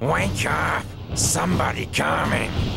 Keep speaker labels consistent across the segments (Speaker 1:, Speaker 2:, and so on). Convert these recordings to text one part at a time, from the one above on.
Speaker 1: Wake up! Somebody coming!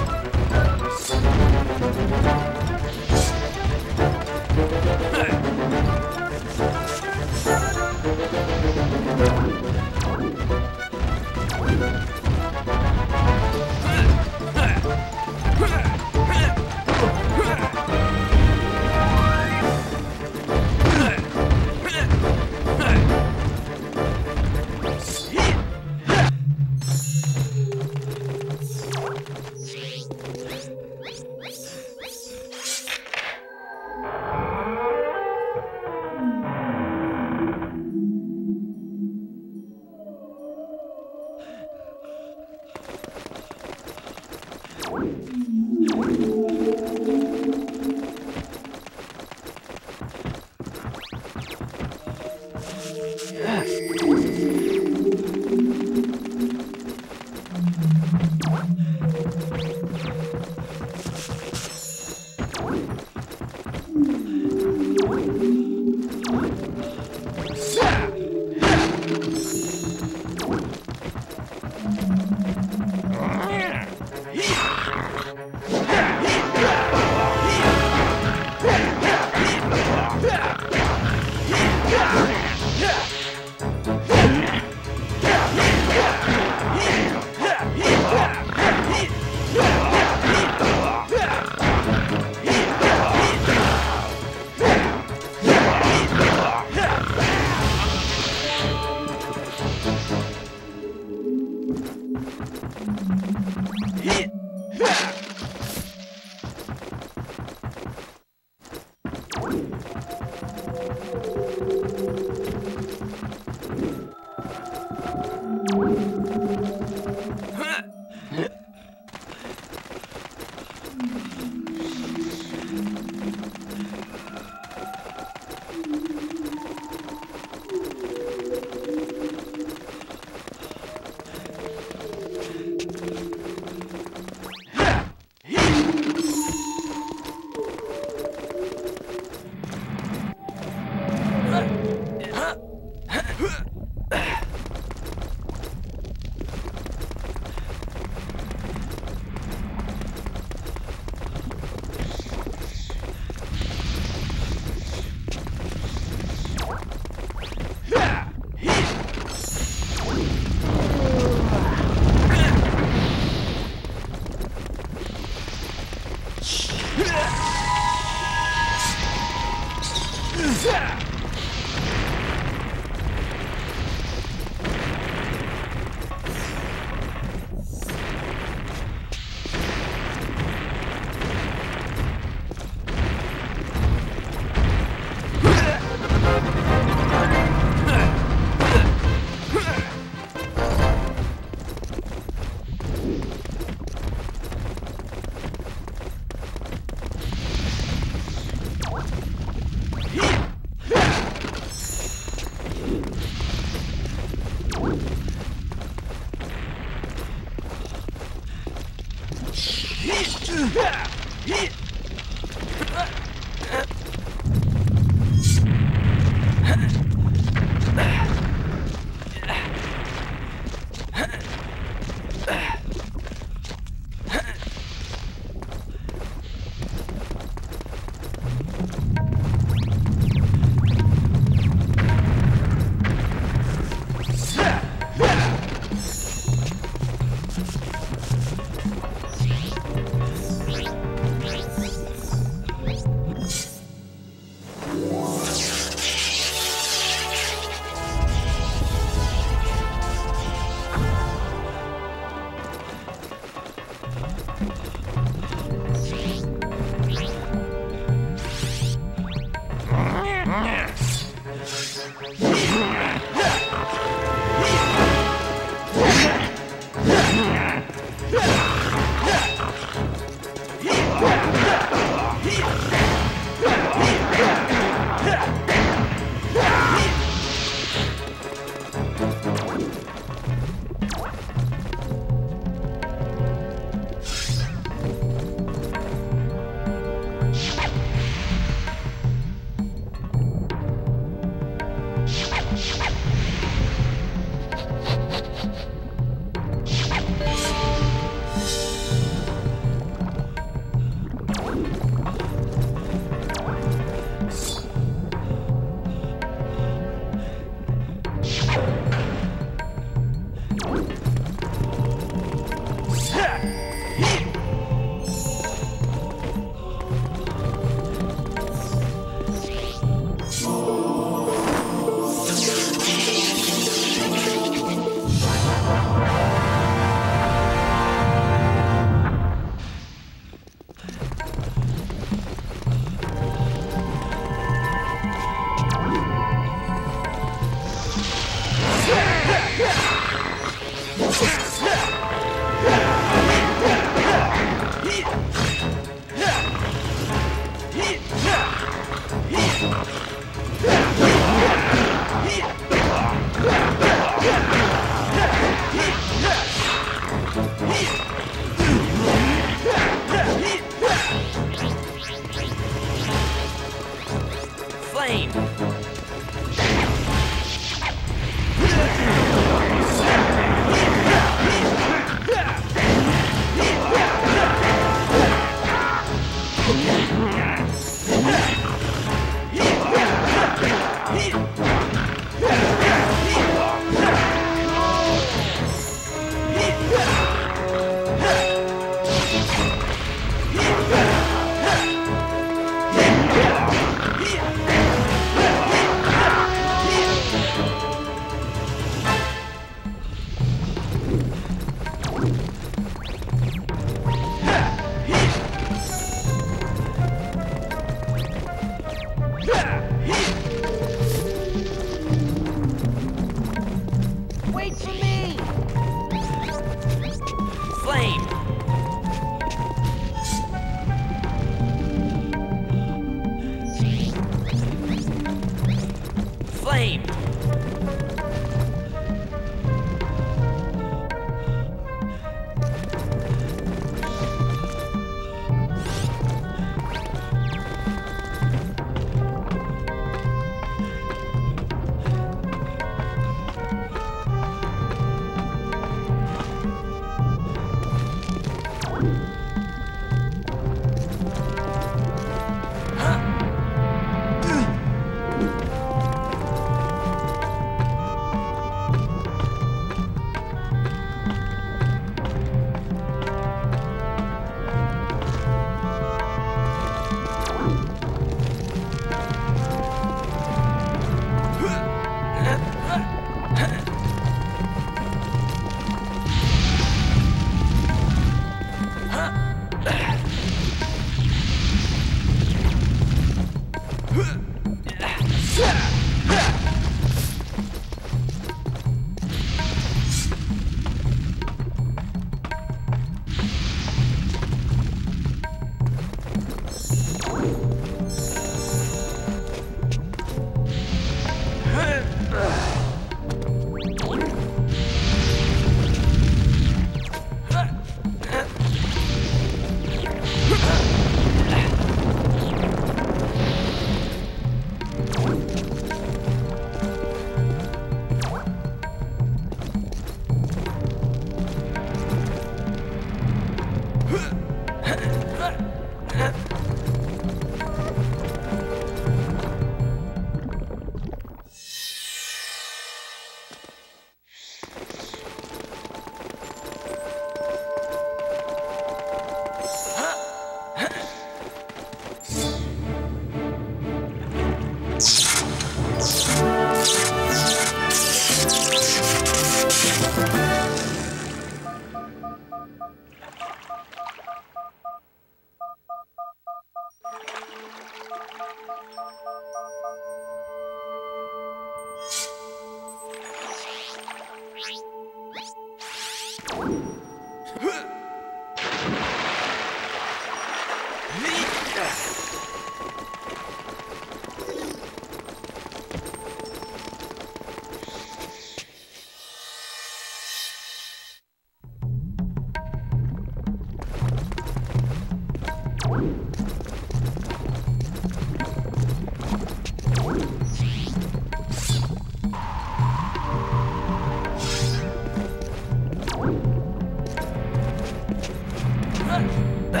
Speaker 2: 诶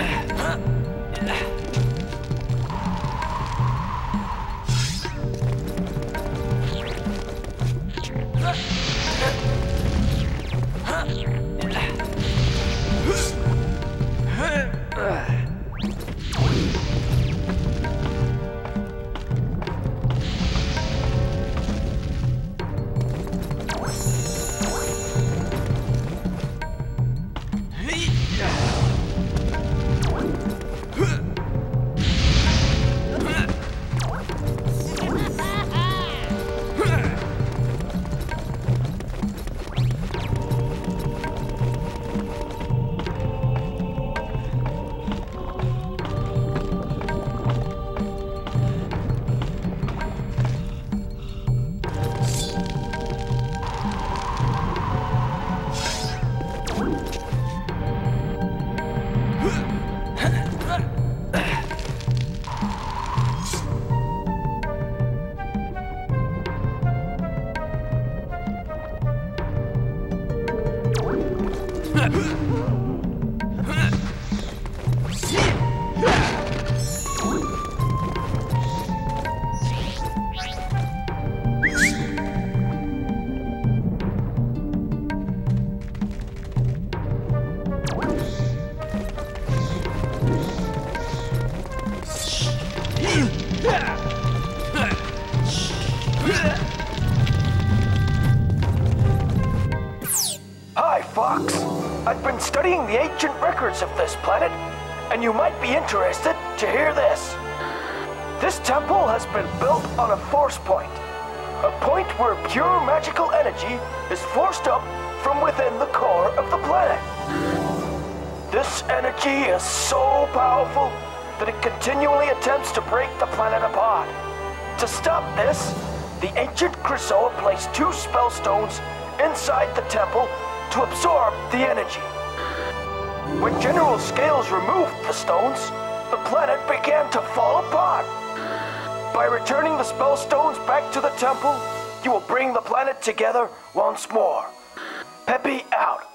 Speaker 2: 诶 Hi, Fox. I've been studying the ancient records of this planet, and you might be interested to hear this. This temple has been built on a force point, a point where pure magical energy is forced up from within the core of the planet. This energy is so powerful that it continually attempts to break the planet apart. To stop this, the ancient Krazoa placed two spell stones inside the temple to absorb the energy. When General Scales removed the stones, the planet began to fall apart. By returning the spell stones back to the temple, you will bring the planet together once more. Peppy out.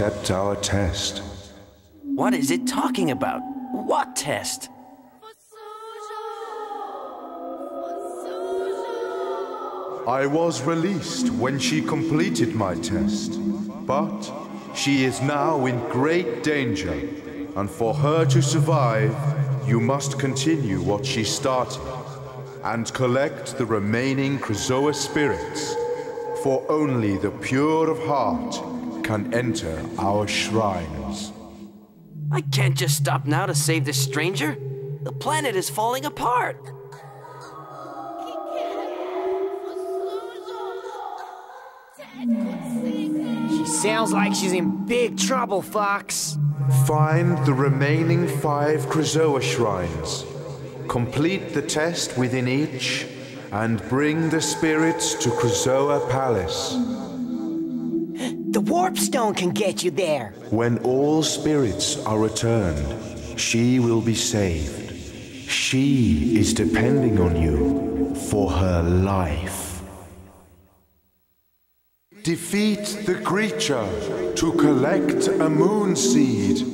Speaker 3: Accept our test?
Speaker 4: What is it talking about? What test?
Speaker 3: I was released when she completed my test, but she is now in great danger, and for her to survive, you must continue what she started and collect the remaining Krazoa spirits, for only the pure of heart can enter our shrines.
Speaker 4: I can't just stop now to save this stranger. The planet is falling apart.
Speaker 5: She sounds like she's in big trouble, Fox.
Speaker 3: Find the remaining five Krazoa shrines. Complete the test within each, and bring the spirits to Krazoa Palace.
Speaker 5: The warp stone can get you there.
Speaker 3: When all spirits are returned, she will be saved. She is depending on you for her life. Defeat the creature to collect a moon seed.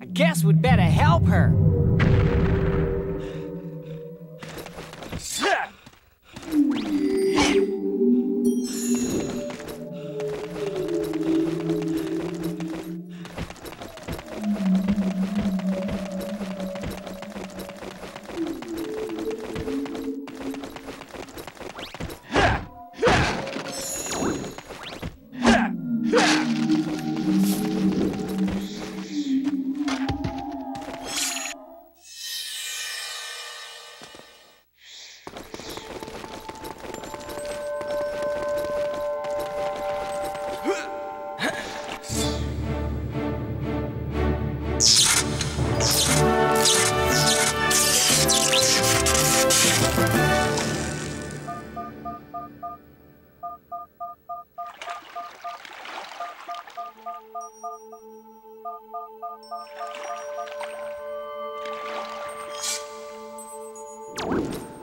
Speaker 5: I guess we'd better help her.
Speaker 4: Flame!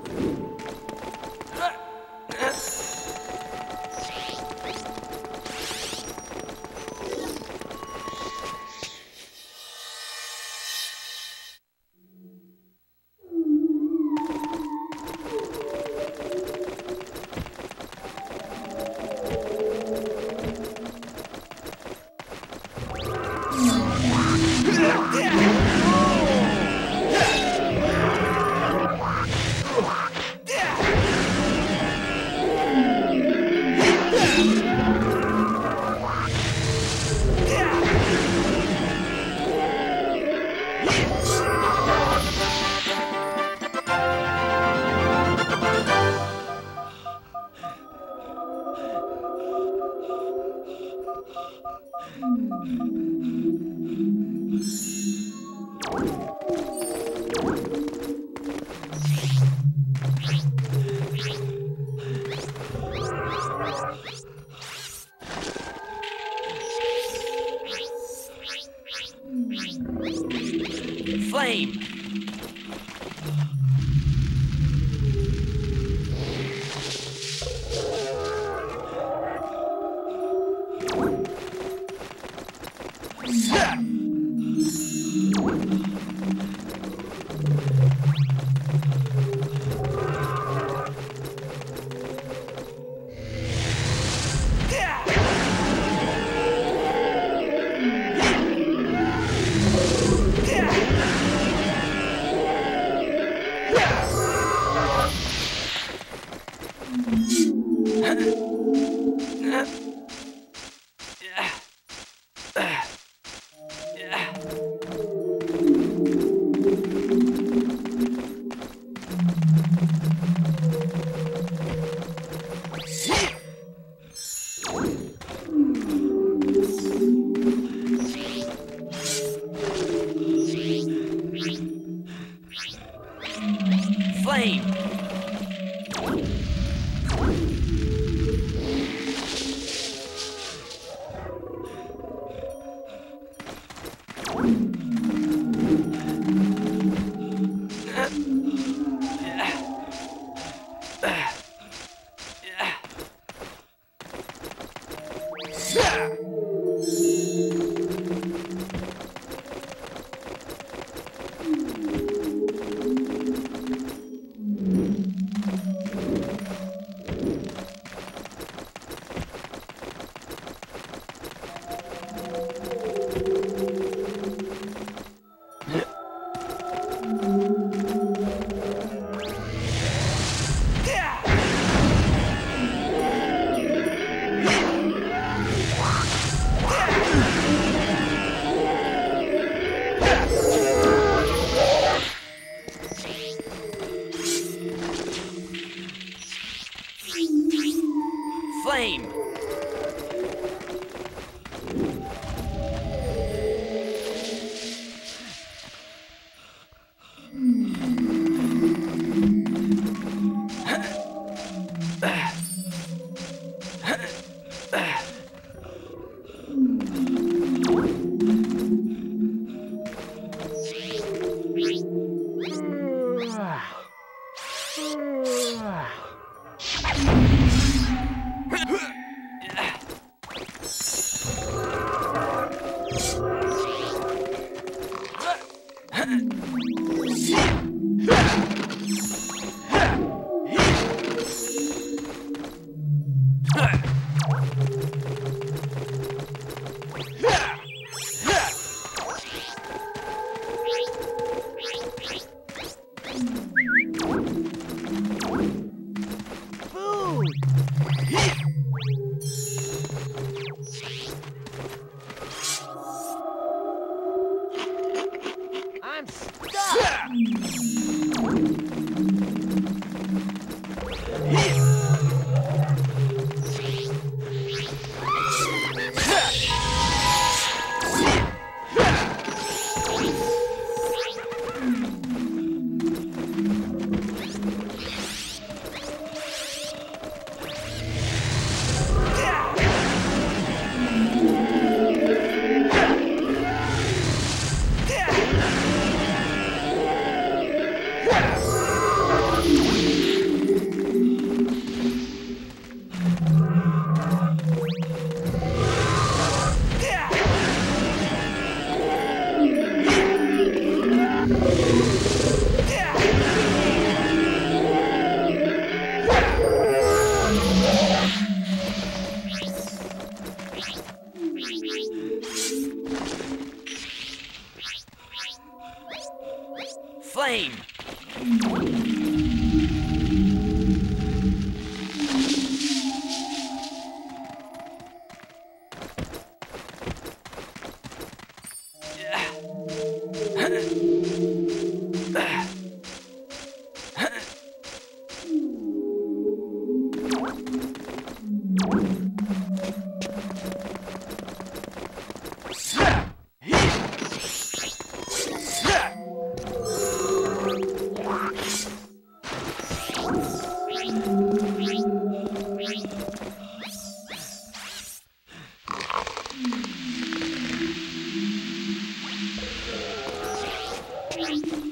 Speaker 5: What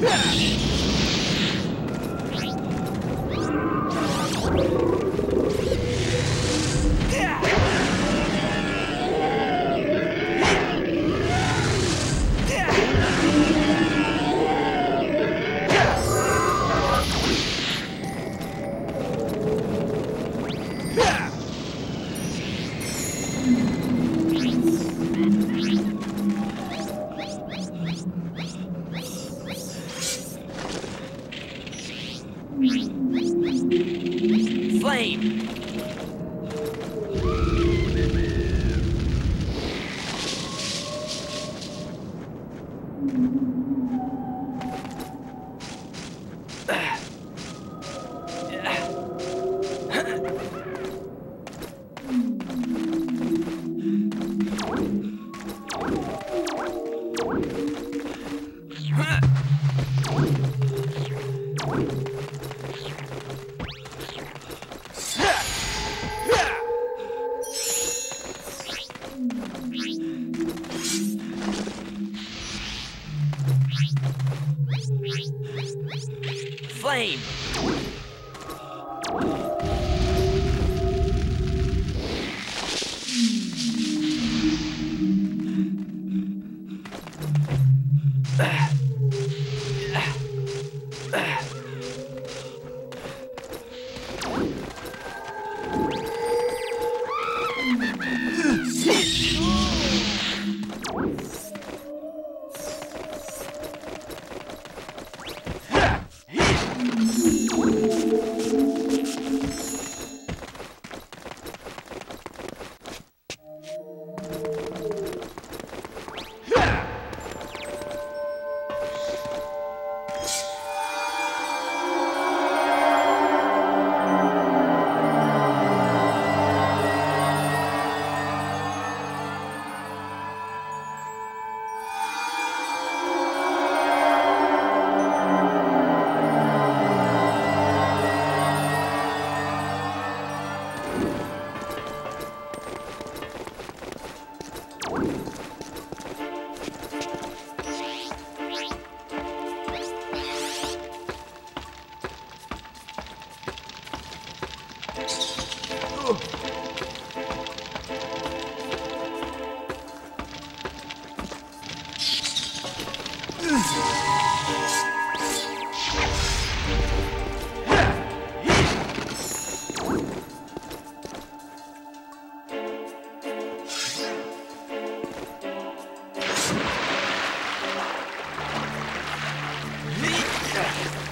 Speaker 6: Yeah!
Speaker 5: Thank
Speaker 3: you.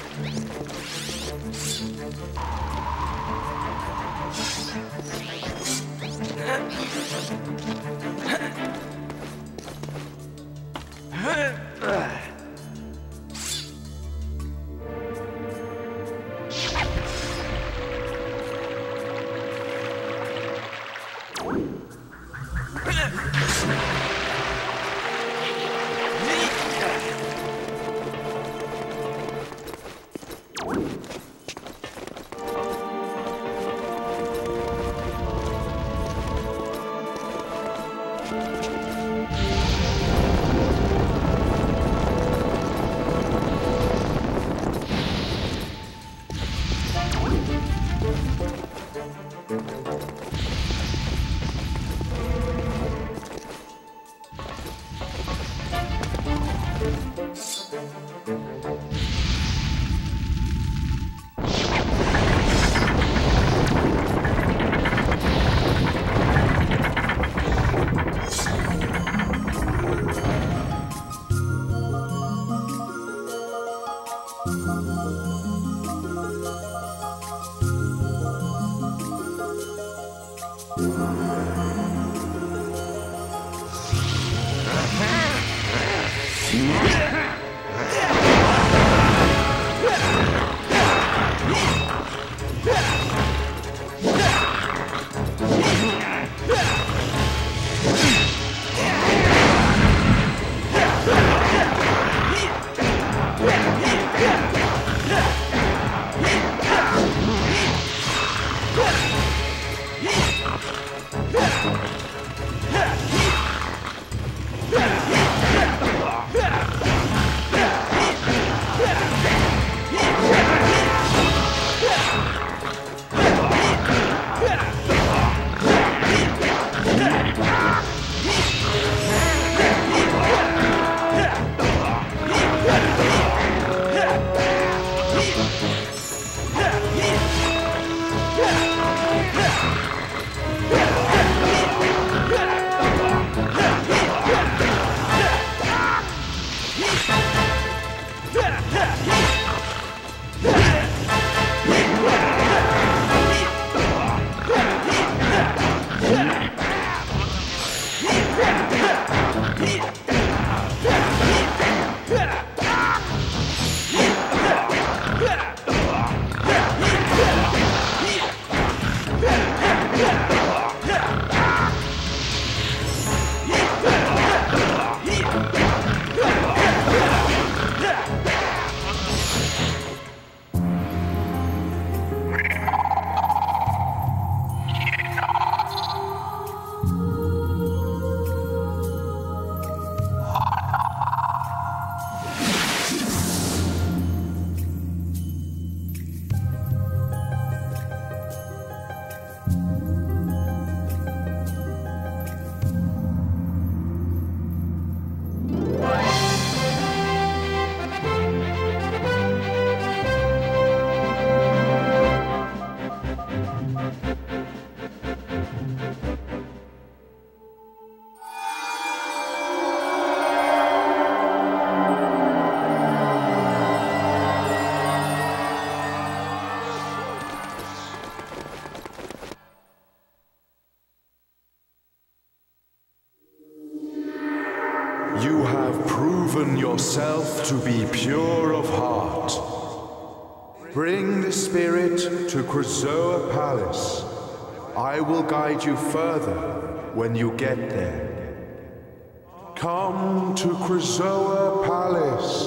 Speaker 3: Yourself to be pure of heart. Bring the spirit to Krazoa Palace. I will guide you further when you get there. Come to Krazoa Palace.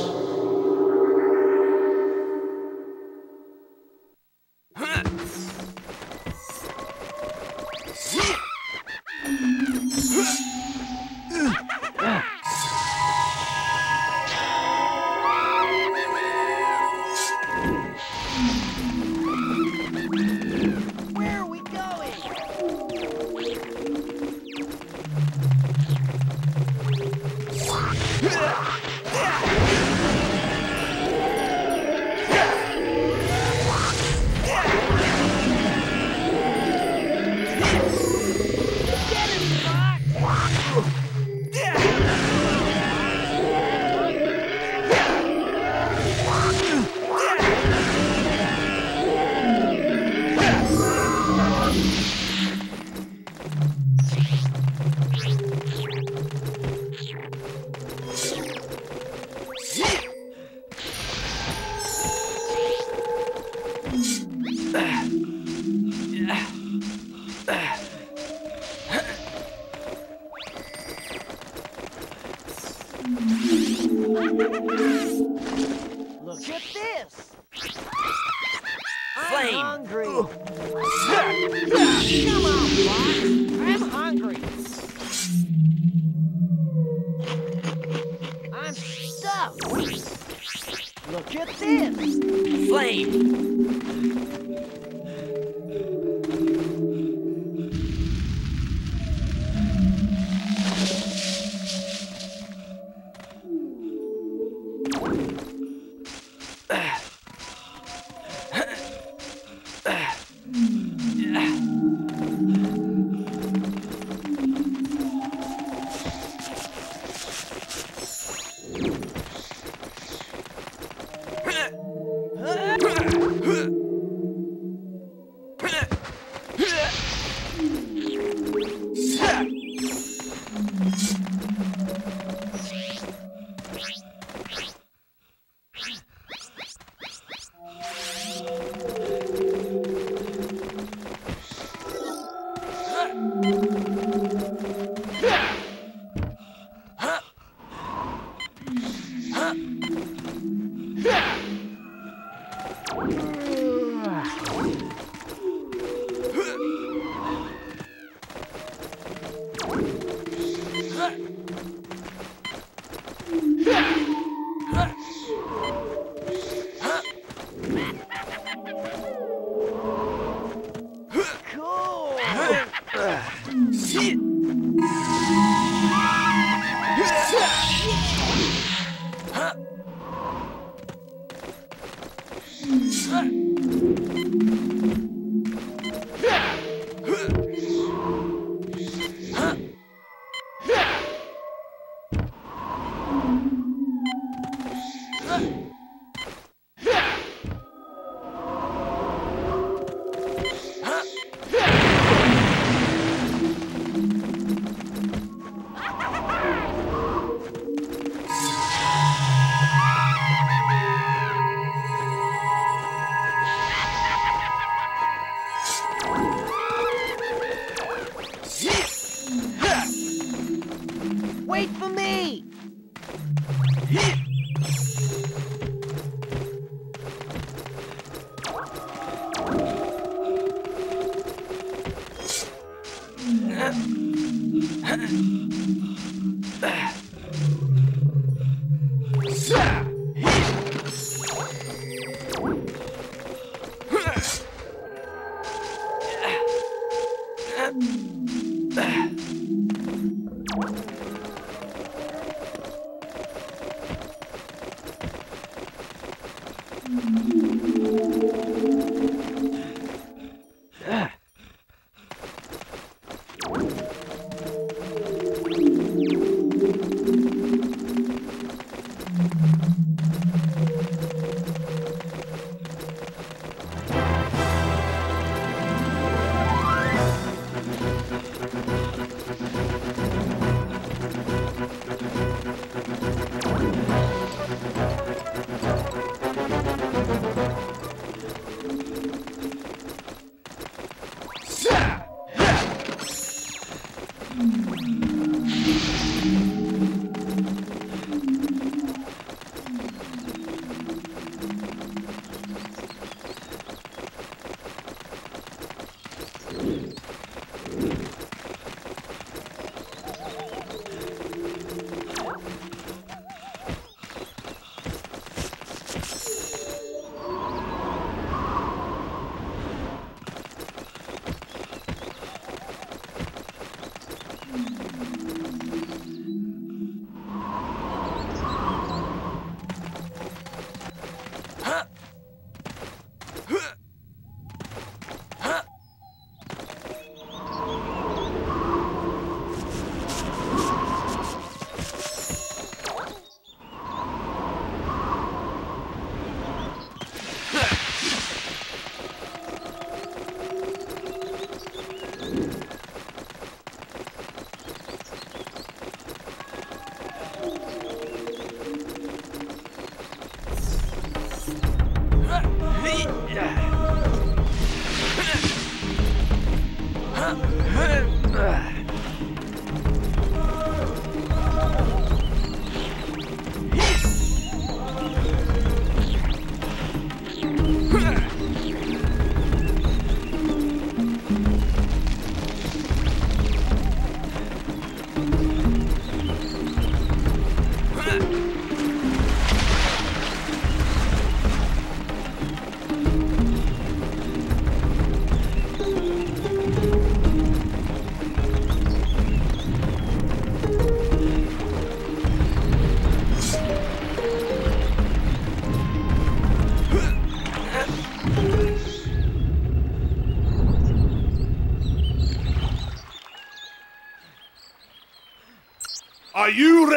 Speaker 7: 们。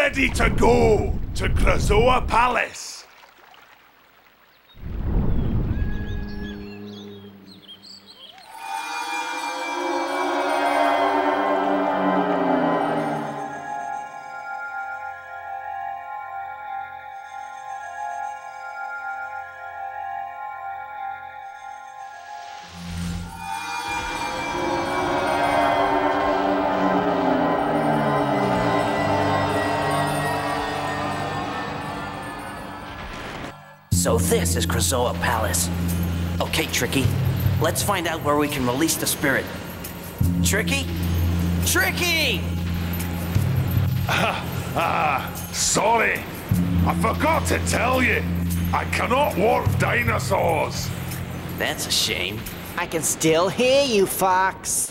Speaker 7: Ready to go to Krazoa Palace?
Speaker 4: So this is Krazoa Palace. Okay, Tricky. Let's find out where we can release the spirit. Tricky? Tricky!
Speaker 7: Ah, sorry. I forgot to tell you. I cannot work dinosaurs.
Speaker 4: That's a shame.
Speaker 5: I can still hear you, Fox.